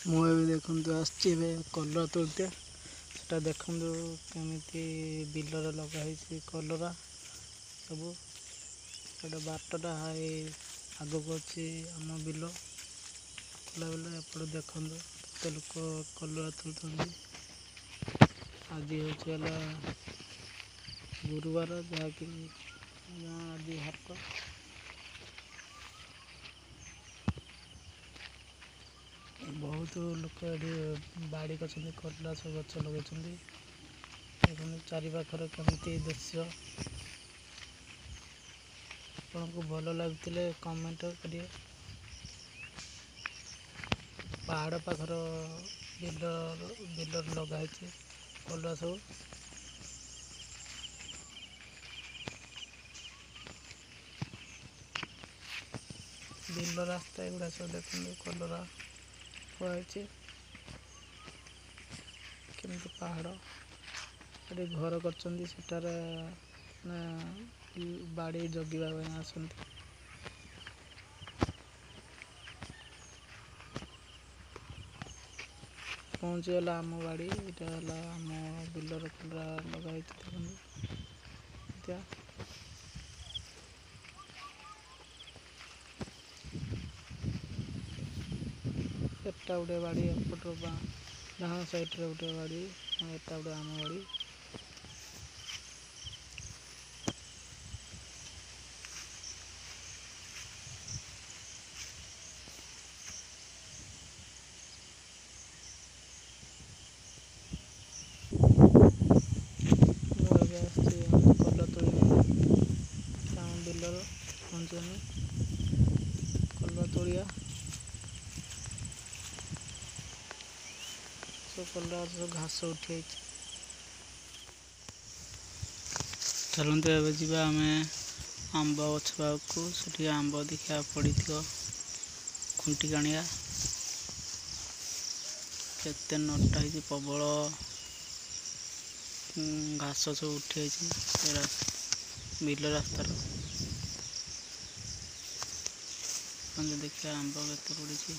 ମୁଁ ଏବେ ଦେଖନ୍ତୁ ଆସିଛି ଏବେ କଲରା ତୋଳିତେ ସେଟା ଦେଖନ୍ତୁ କେମିତି ବିଲରେ ଲଗା ହେଇଛି କଲରା ସବୁ ସେଟା ବାରଟା ହାଇ ଆଗକୁ ଅଛି ଆମ ବିଲ ବିଲ ଏପଟେ ଦେଖନ୍ତୁ କେତେ ଲୋକ କଲରା ତୋଳୁଛନ୍ତି ଆଜି ହେଉଛି ହେଲା ଗୁରୁବାର ଯାହାକି ଆଜି ହାଟ ବହୁତ ଲୋକ ଏଠି ବାଡ଼ି କରିଛନ୍ତି କଟଲାସ ଗଛ ଲଗାଇଛନ୍ତି ଏବଂ ଚାରିପାଖରେ କେମିତି ଦୃଶ୍ୟ ଆପଣଙ୍କୁ ଭଲ ଲାଗୁଥିଲେ କମେଣ୍ଟ କରିବେ ପାହାଡ଼ ପାଖର ବିଲ ବିଲରେ ଲଗା ହେଇଛି କଲରା ସବୁ ବିଲ ରାସ୍ତା ଏଗୁଡ଼ା ସବୁ ଦେଖନ୍ତୁ କଲରା କୁହାହେଇଛି କେମିତି ପାହାଡ଼ ସେଠି ଘର କରିଛନ୍ତି ସେଠାରେ ମାନେ ବାଡ଼ି ଜଗିବା ପାଇଁ ଆସନ୍ତି ପହଞ୍ଚିଗଲା ଆମ ବାଡ଼ି ଏଇଟା ହେଲା ଆମ ବିଲର ପୁରା ଲଗାହେଇଛି ଦେଖନ୍ତୁ ଏଟା ଗୋଟେ ବାଡ଼ି ଏପଟର ବା ଡାହାଣ ସାଇଟ୍ ରେ ଗୋଟେ ବାଡ଼ି ଆଉ ଏଟା ଗୋଟେ ଆମ ବାଡ଼ି। कलर तो घास उठी चलते एवं तो जाम आंब गुटी आंब देखा पड़ थ खुंटी काणिया के नटा ही प्रबल हम्म, घास सब उठी बिल रास्त देखिए आंब के पड़ी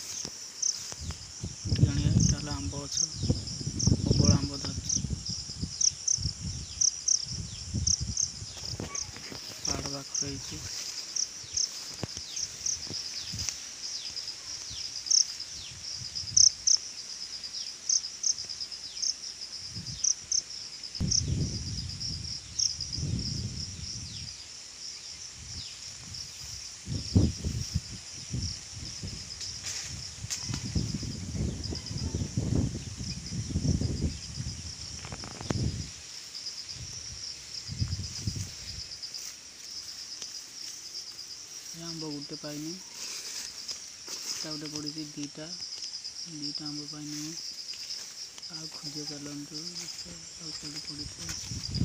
आंब अच्छा আম্ব উঠতে পাইনি তারপরে পড়েছি দুইটা দুইটা আম্ব পাইনি আর খুঁজে পেলাম তো আচ্ছা, আচ্ছা, পড়েছে